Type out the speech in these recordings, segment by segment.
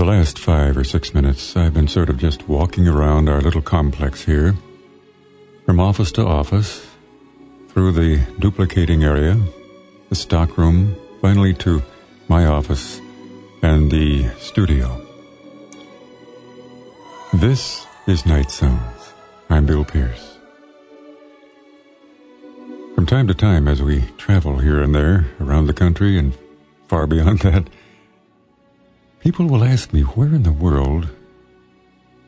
or six minutes, I've been sort of just walking around our little complex here, from office to office, through the duplicating area, the stockroom, finally to my office and the studio. This is Night Sounds. I'm Bill Pearce. From time to time, as we travel here and there around the country and far beyond that, People will ask me, where in the world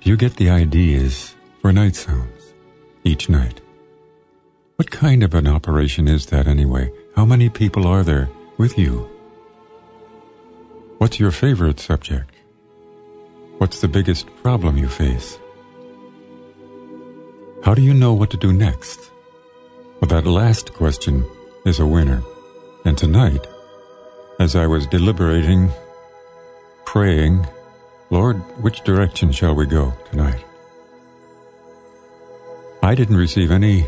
do you get the ideas for night sounds each night? What kind of an operation is that anyway? How many people are there with you? What's your favorite subject? What's the biggest problem you face? How do you know what to do next? Well, that last question is a winner. And tonight, as I was deliberating praying, Lord, which direction shall we go tonight? I didn't receive any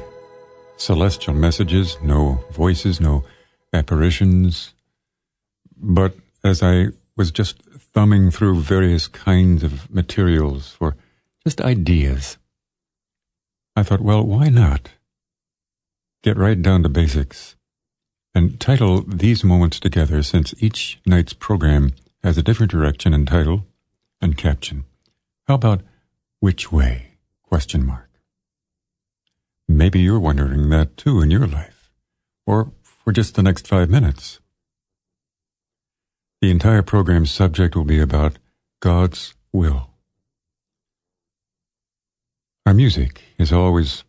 celestial messages, no voices, no apparitions, but as I was just thumbing through various kinds of materials for just ideas, I thought, well, why not get right down to basics and title these moments together since each night's program has a different direction and title and caption. How about which way? Question mark. Maybe you're wondering that too in your life, or for just the next five minutes. The entire program's subject will be about God's will. Our music is always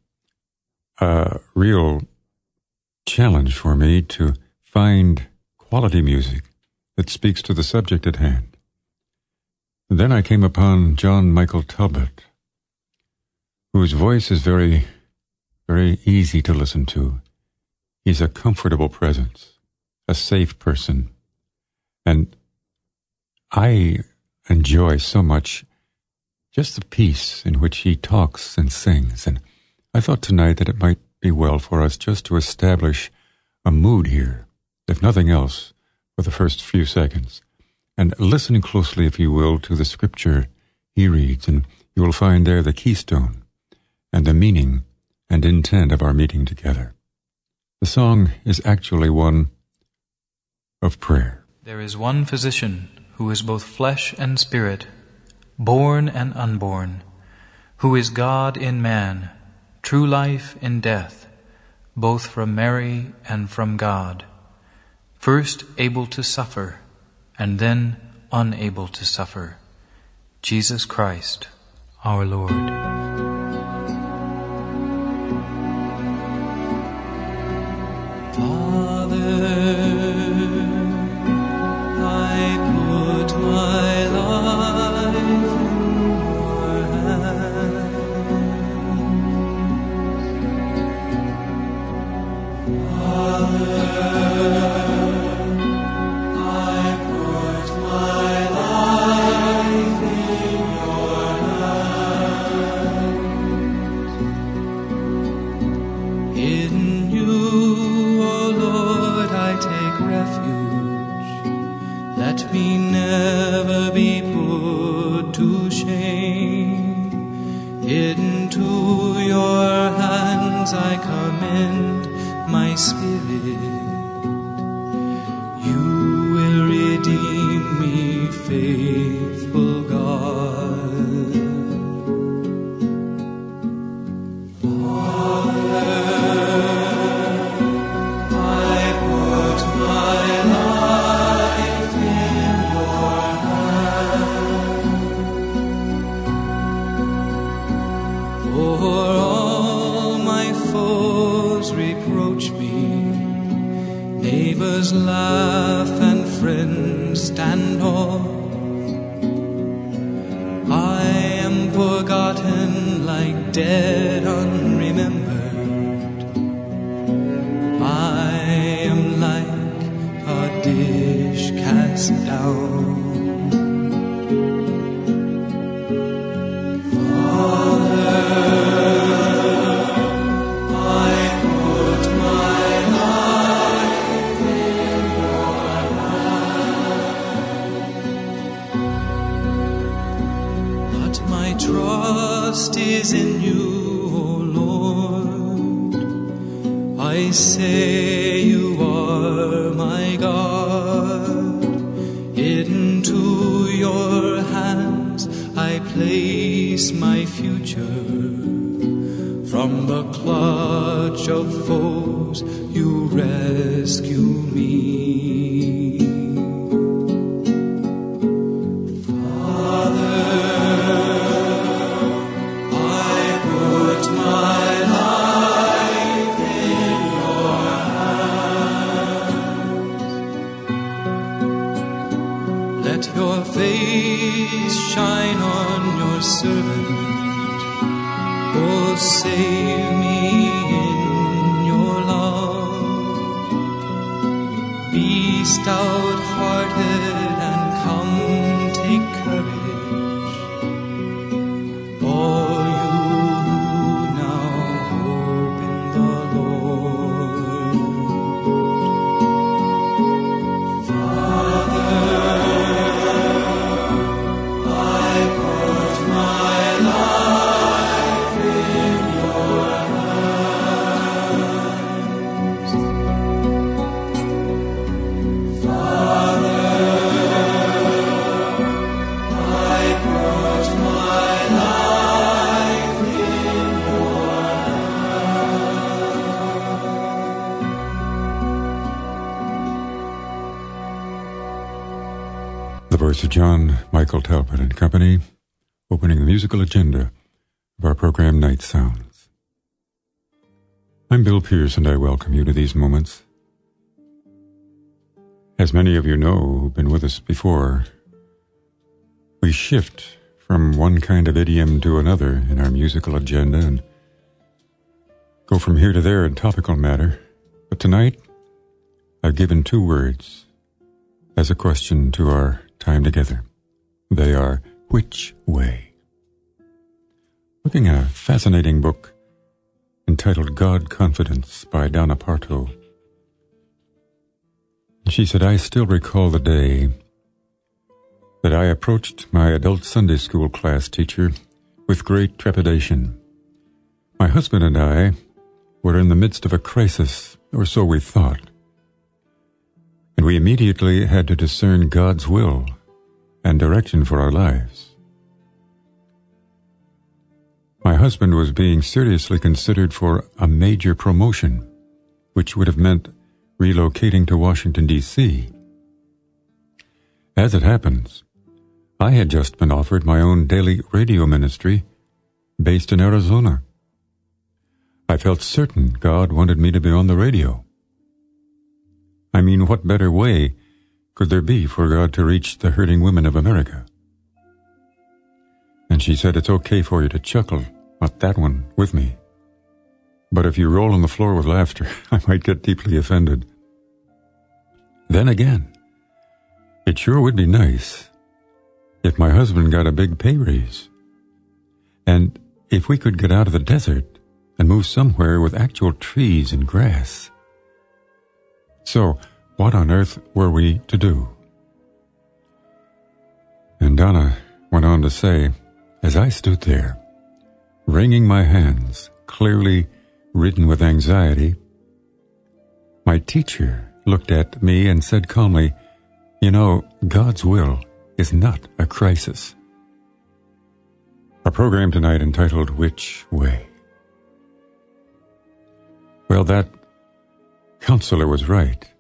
a real challenge for me to find quality music that speaks to the subject at hand. Then I came upon John Michael Talbot, whose voice is very, very easy to listen to. He's a comfortable presence, a safe person, and I enjoy so much just the peace in which he talks and sings. And I thought tonight that it might be well for us just to establish a mood here, if nothing else, for the first few seconds, and listen closely, if you will, to the scripture he reads, and you will find there the keystone and the meaning and intent of our meeting together. The song is actually one of prayer. There is one physician who is both flesh and spirit, born and unborn, who is God in man, true life in death, both from Mary and from God first able to suffer, and then unable to suffer. Jesus Christ, our Lord. dead unremembered. I am like a dish cast down. You are my God. Into your hands I place my future. From the clutch of foes you rescue me. Talbot and Company, opening the musical agenda of our program Night Sounds. I'm Bill Pearce and I welcome you to these moments. As many of you know who've been with us before, we shift from one kind of idiom to another in our musical agenda and go from here to there in topical matter. But tonight, I've given two words as a question to our time together. They are Which Way? Looking at a fascinating book entitled God Confidence by Donna Partow. She said, I still recall the day that I approached my adult Sunday school class teacher with great trepidation. My husband and I were in the midst of a crisis, or so we thought and we immediately had to discern God's will and direction for our lives. My husband was being seriously considered for a major promotion, which would have meant relocating to Washington, D.C. As it happens, I had just been offered my own daily radio ministry based in Arizona. I felt certain God wanted me to be on the radio. I mean, what better way could there be for God to reach the hurting women of America? And she said, It's okay for you to chuckle at that one with me. But if you roll on the floor with laughter, I might get deeply offended. Then again, it sure would be nice if my husband got a big pay raise. And if we could get out of the desert and move somewhere with actual trees and grass. So, what on earth were we to do? And Donna went on to say, as I stood there, wringing my hands, clearly ridden with anxiety, my teacher looked at me and said calmly, You know, God's will is not a crisis. Our program tonight entitled Which Way? Well, that counselor was right.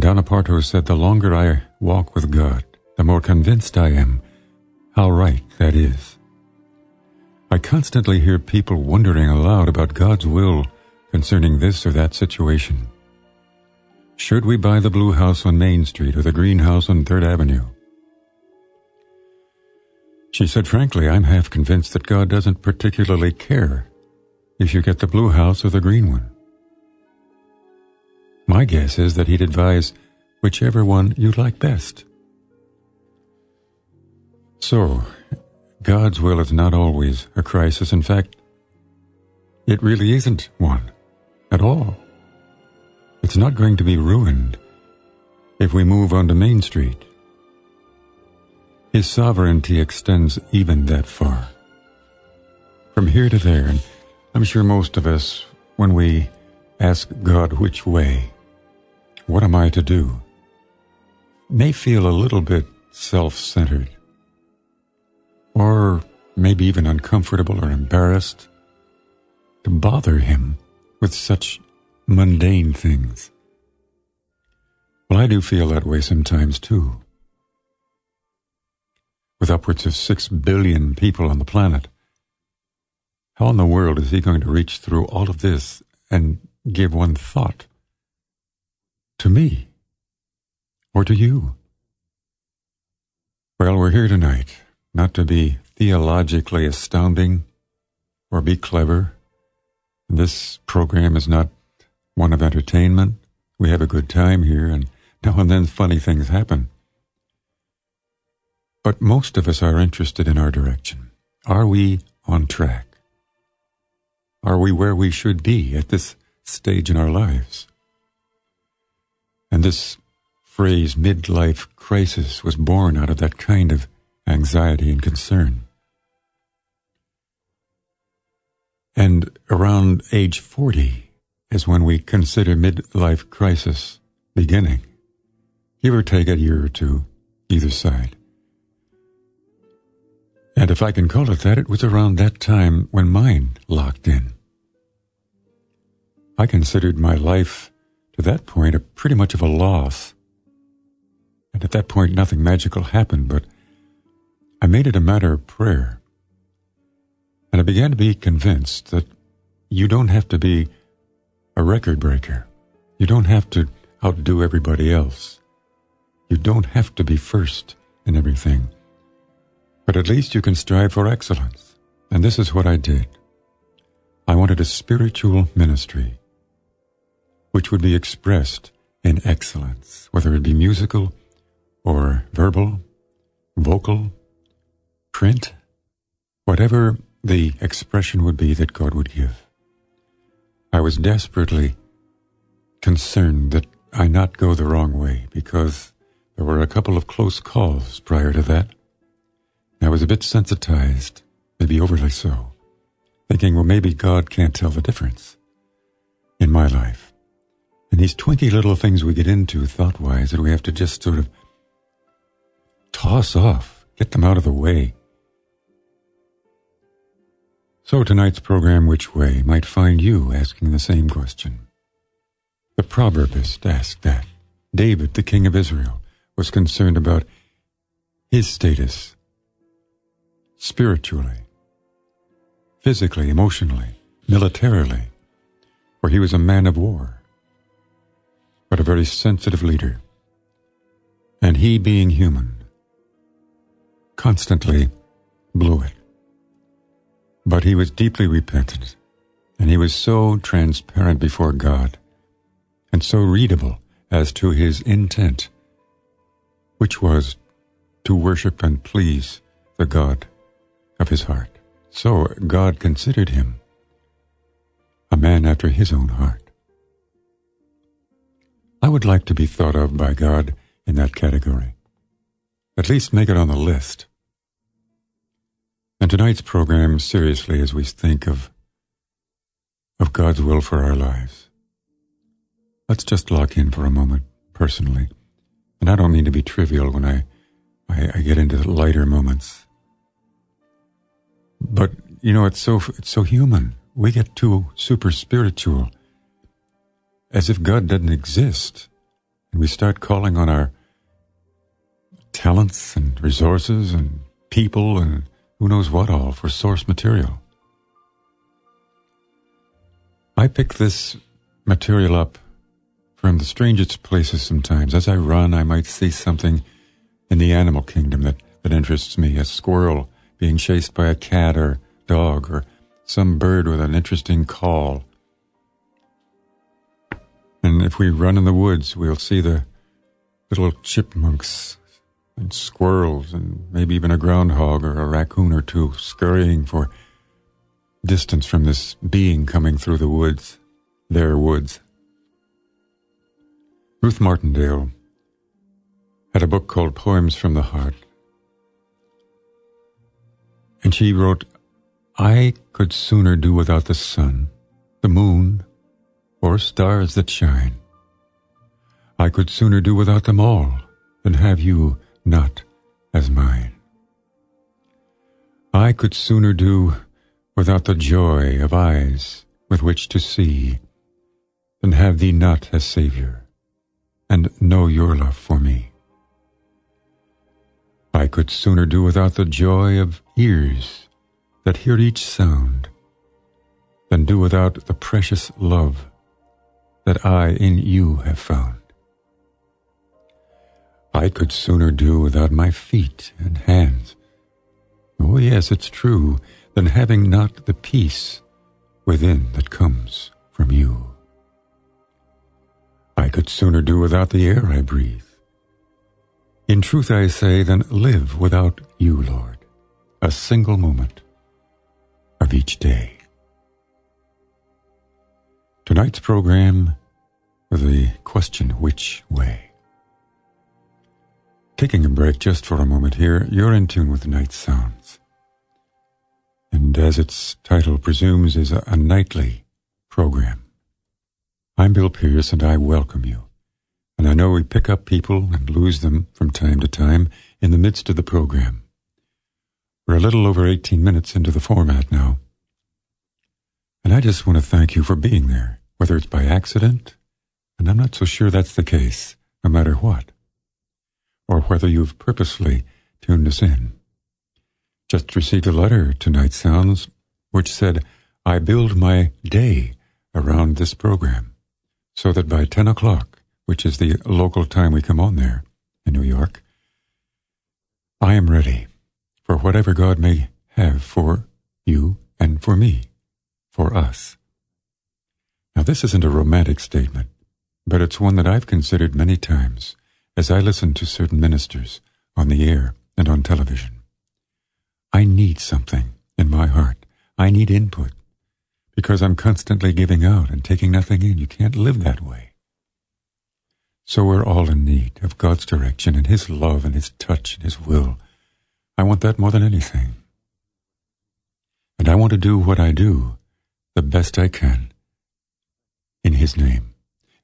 Donna Partow said, The longer I walk with God, the more convinced I am how right that is. I constantly hear people wondering aloud about God's will concerning this or that situation. Should we buy the blue house on Main Street or the green house on Third Avenue? She said, frankly, I'm half convinced that God doesn't particularly care if you get the blue house or the green one. My guess is that he'd advise whichever one you like best. So, God's will is not always a crisis. In fact, it really isn't one at all. It's not going to be ruined if we move onto Main Street. His sovereignty extends even that far. From here to there, and I'm sure most of us, when we ask God which way, what am I to do, may feel a little bit self-centered, or maybe even uncomfortable or embarrassed to bother Him with such mundane things. Well, I do feel that way sometimes too. With upwards of six billion people on the planet, how in the world is he going to reach through all of this and give one thought to me or to you? Well, we're here tonight not to be theologically astounding or be clever. This program is not one of entertainment. We have a good time here, and now and then funny things happen. But most of us are interested in our direction. Are we on track? Are we where we should be at this stage in our lives? And this phrase, midlife crisis, was born out of that kind of anxiety and concern. And around age 40 is when we consider midlife crisis beginning. Give or take a year or two, either side. And if I can call it that, it was around that time when mine locked in. I considered my life to that point a pretty much of a loss. And at that point, nothing magical happened, but I made it a matter of prayer. And I began to be convinced that you don't have to be a record breaker. You don't have to outdo everybody else. You don't have to be first in everything. But at least you can strive for excellence. And this is what I did. I wanted a spiritual ministry which would be expressed in excellence, whether it be musical or verbal, vocal, print, whatever the expression would be that God would give. I was desperately concerned that I not go the wrong way because there were a couple of close calls prior to that I was a bit sensitized, maybe overly so, thinking, well, maybe God can't tell the difference in my life. These twinky little things we get into thought wise that we have to just sort of toss off, get them out of the way. So tonight's program, Which Way, might find you asking the same question. The proverbist asked that. David, the king of Israel, was concerned about his status spiritually, physically, emotionally, militarily, for he was a man of war, but a very sensitive leader. And he, being human, constantly blew it. But he was deeply repentant, and he was so transparent before God, and so readable as to his intent, which was to worship and please the God of his heart. So God considered him a man after his own heart. I would like to be thought of by God in that category. At least make it on the list. And tonight's program, seriously, as we think of, of God's will for our lives. Let's just lock in for a moment, personally. And I don't mean to be trivial when I, I, I get into lighter moments. But you know, it's so it's so human. We get too super spiritual, as if God doesn't exist, and we start calling on our talents and resources and people and who knows what all for source material. I pick this material up from the strangest places sometimes. As I run, I might see something in the animal kingdom that, that interests me a squirrel being chased by a cat or dog or some bird with an interesting call. And if we run in the woods, we'll see the little chipmunks and squirrels and maybe even a groundhog or a raccoon or two scurrying for distance from this being coming through the woods, their woods. Ruth Martindale had a book called Poems from the Heart. And she wrote, I could sooner do without the sun, the moon, or stars that shine. I could sooner do without them all than have you not as mine. I could sooner do without the joy of eyes with which to see than have thee not as Saviour and know your love for me. I could sooner do without the joy of ears that hear each sound than do without the precious love that I in you have found. I could sooner do without my feet and hands. Oh, yes, it's true, than having not the peace within that comes from you. I could sooner do without the air I breathe. In truth, I say, than live without you, Lord, a single moment of each day. Tonight's program, the question which way? Taking a break just for a moment here, you're in tune with Night Sounds. And as its title presumes, is a, a nightly program. I'm Bill Pearce and I welcome you. And I know we pick up people and lose them from time to time in the midst of the program. We're a little over 18 minutes into the format now. And I just want to thank you for being there, whether it's by accident, and I'm not so sure that's the case, no matter what or whether you've purposely tuned us in. Just received a letter to Night Sounds which said, I build my day around this program so that by 10 o'clock, which is the local time we come on there in New York, I am ready for whatever God may have for you and for me, for us. Now, this isn't a romantic statement, but it's one that I've considered many times as I listen to certain ministers on the air and on television. I need something in my heart. I need input because I'm constantly giving out and taking nothing in. You can't live that way. So we're all in need of God's direction and His love and His touch and His will. I want that more than anything. And I want to do what I do the best I can in His name.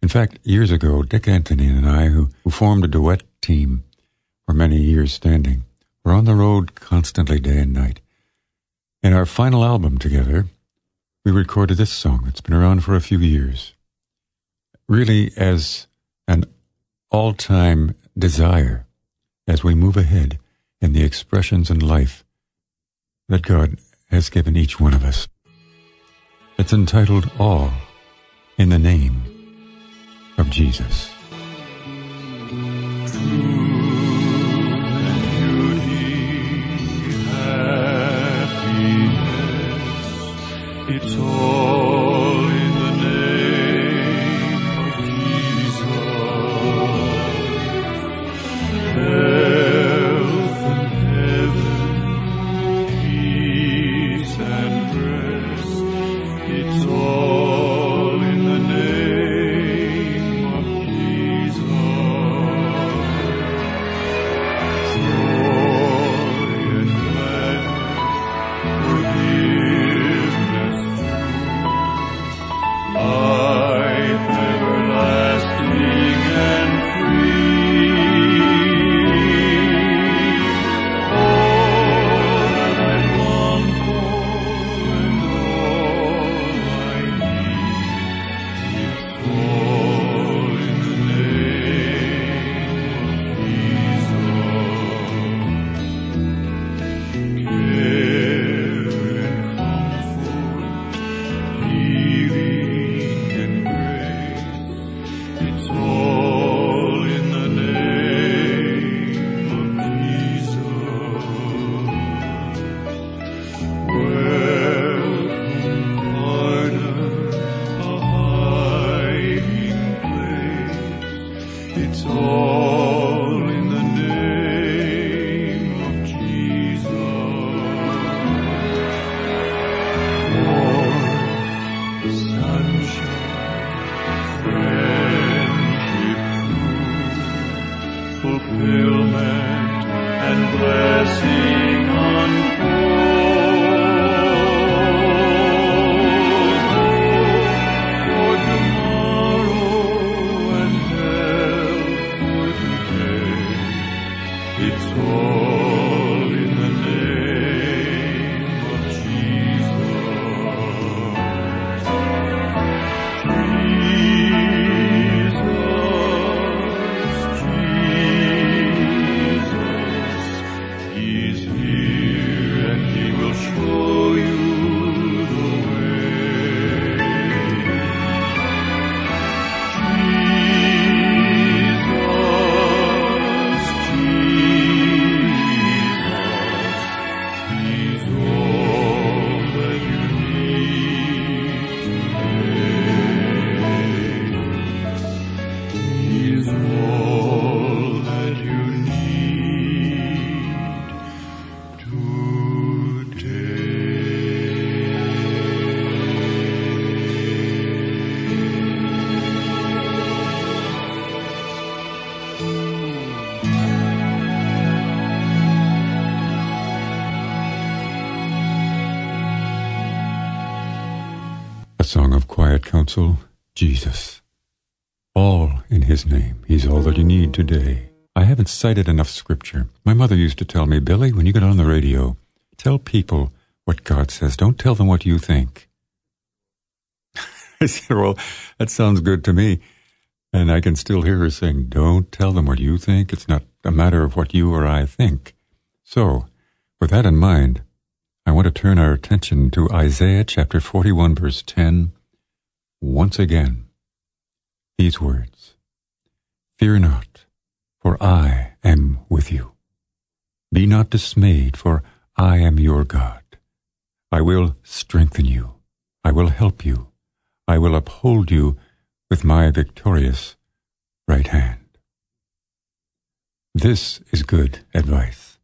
In fact, years ago, Dick Anthony and I, who, who formed a duet team for many years standing, were on the road constantly day and night. In our final album together, we recorded this song that's been around for a few years, really as an all time desire as we move ahead in the expressions and life that God has given each one of us. It's entitled All in the Name of Jesus. Today. I haven't cited enough scripture. My mother used to tell me, Billy, when you get on the radio, tell people what God says. Don't tell them what you think. I said, well, that sounds good to me. And I can still hear her saying, don't tell them what you think. It's not a matter of what you or I think. So, with that in mind, I want to turn our attention to Isaiah chapter 41, verse 10. Once again, these words Fear not, for I am with you. Be not dismayed, for I am your God. I will strengthen you. I will help you. I will uphold you with my victorious right hand. This is good advice.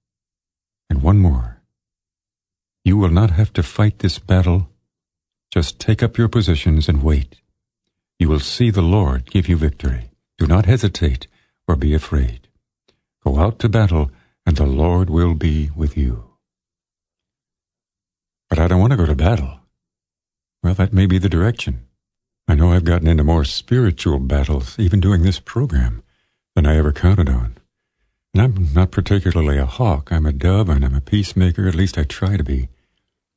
And one more. You will not have to fight this battle. Just take up your positions and wait. You will see the Lord give you victory. Do not hesitate or be afraid. Go out to battle, and the Lord will be with you. But I don't want to go to battle. Well, that may be the direction. I know I've gotten into more spiritual battles, even doing this program, than I ever counted on. And I'm not particularly a hawk. I'm a dove and I'm a peacemaker. At least I try to be.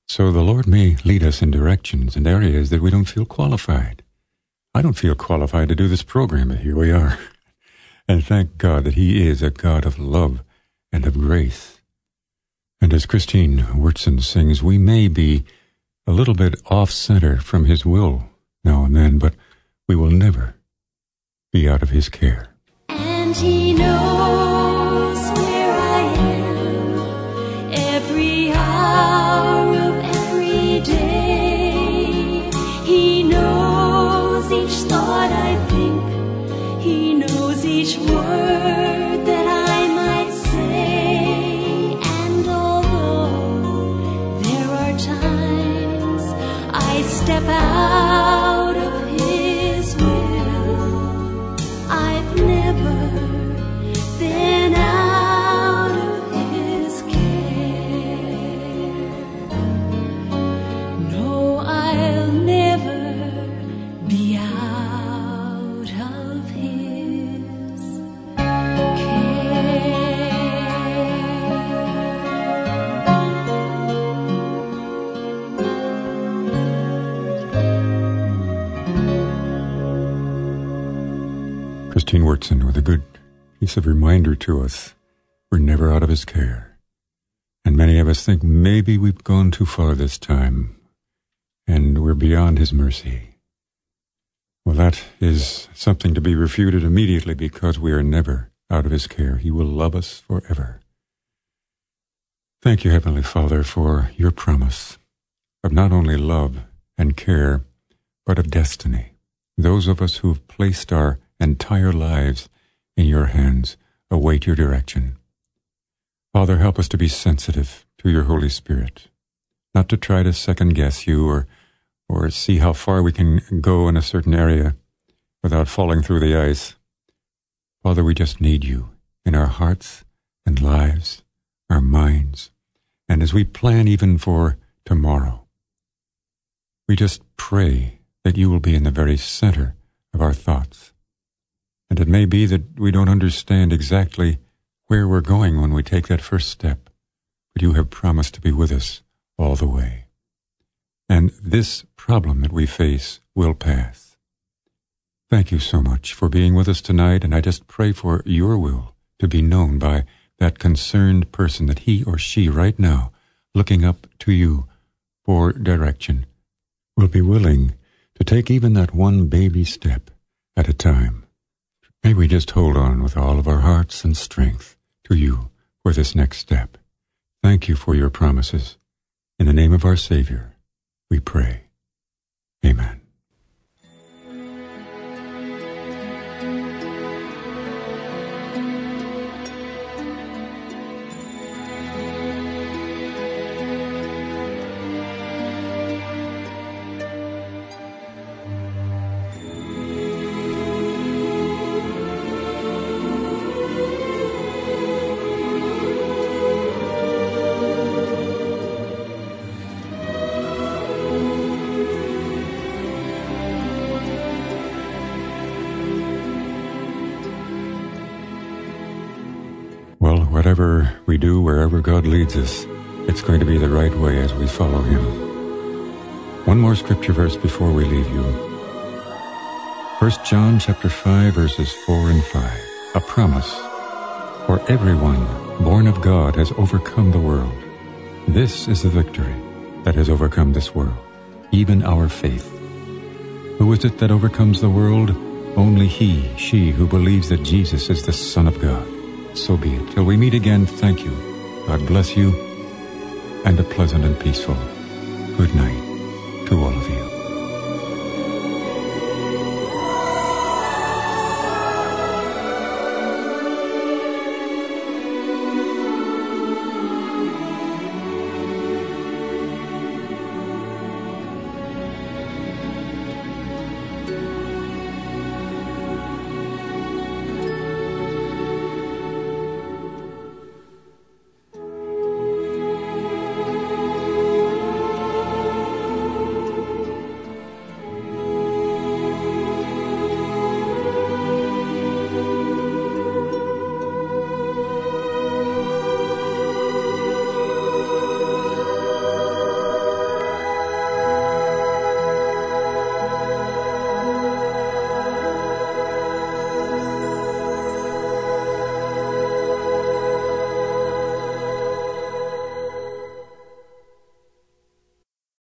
So the Lord may lead us in directions and areas that we don't feel qualified. I don't feel qualified to do this program, but here we are. And thank God that He is a God of love and of grace. And as Christine Wyrtzen sings, we may be a little bit off center from His will now and then, but we will never be out of His care. And He knows piece reminder to us we're never out of his care. And many of us think maybe we've gone too far this time and we're beyond his mercy. Well, that is something to be refuted immediately because we are never out of his care. He will love us forever. Thank you, Heavenly Father, for your promise of not only love and care, but of destiny. Those of us who've placed our entire lives in your hands await your direction. Father, help us to be sensitive to your Holy Spirit, not to try to second guess you or, or see how far we can go in a certain area without falling through the ice. Father, we just need you in our hearts and lives, our minds, and as we plan even for tomorrow. We just pray that you will be in the very center of our thoughts. And it may be that we don't understand exactly where we're going when we take that first step, but you have promised to be with us all the way. And this problem that we face will pass. Thank you so much for being with us tonight, and I just pray for your will to be known by that concerned person that he or she right now, looking up to you for direction, will be willing to take even that one baby step at a time. May we just hold on with all of our hearts and strength to you for this next step. Thank you for your promises. In the name of our Savior, we pray. Amen. Whatever we do, wherever God leads us, it's going to be the right way as we follow Him. One more scripture verse before we leave you. 1 John chapter 5 verses 4 and 5. A promise. For everyone born of God has overcome the world. This is the victory that has overcome this world, even our faith. Who is it that overcomes the world? Only he, she who believes that Jesus is the Son of God. So be it. Till we meet again, thank you. God bless you, and a pleasant and peaceful good night to all of you.